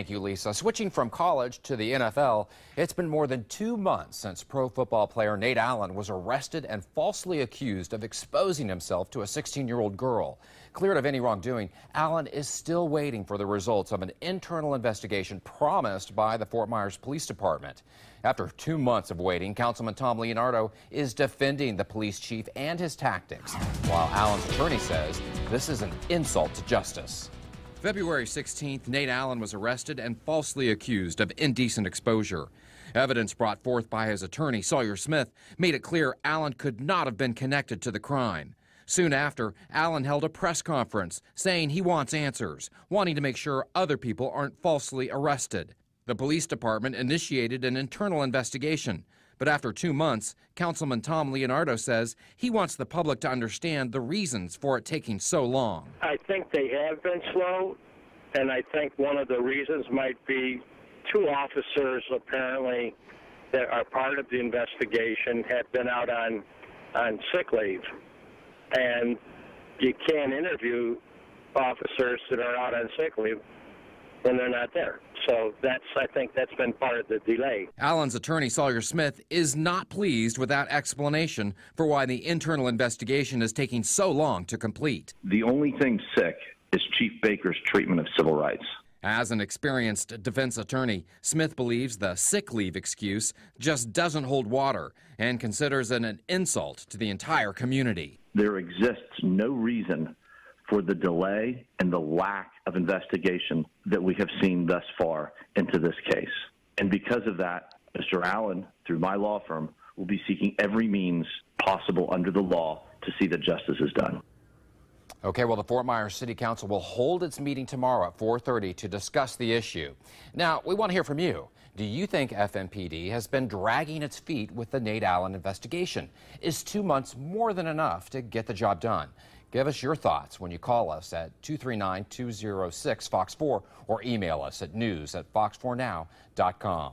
Thank you, Lisa. Switching from college to the NFL, it's been more than two months since pro football player Nate Allen was arrested and falsely accused of exposing himself to a 16 year old girl. Cleared of any wrongdoing, Allen is still waiting for the results of an internal investigation promised by the Fort Myers Police Department. After two months of waiting, Councilman Tom Leonardo is defending the police chief and his tactics, while Allen's attorney says this is an insult to justice. February 16th, Nate Allen was arrested and falsely accused of indecent exposure. Evidence brought forth by his attorney, Sawyer Smith, made it clear Allen could not have been connected to the crime. Soon after, Allen held a press conference saying he wants answers, wanting to make sure other people aren't falsely arrested. The police department initiated an internal investigation. But after two months, Councilman Tom Leonardo says he wants the public to understand the reasons for it taking so long. I think they have been slow, and I think one of the reasons might be two officers apparently that are part of the investigation have been out on on sick leave, and you can't interview officers that are out on sick leave when they're not there. So that's, I think that's been part of the delay. Allen's attorney, Sawyer Smith, is not pleased with that explanation for why the internal investigation is taking so long to complete. The only thing sick is Chief Baker's treatment of civil rights. As an experienced defense attorney, Smith believes the sick leave excuse just doesn't hold water and considers it an insult to the entire community. There exists no reason for the delay and the lack of investigation that we have seen thus far into this case. And because of that, Mr. Allen, through my law firm, will be seeking every means possible under the law to see that justice is done. Okay, well, the Fort Myers City Council will hold its meeting tomorrow at 4:30 to discuss the issue. Now, we want to hear from you. Do you think FMPD has been dragging its feet with the Nate Allen investigation? Is two months more than enough to get the job done? Give us your thoughts when you call us at 239 206 Fox 4 or email us at news at fox4now.com.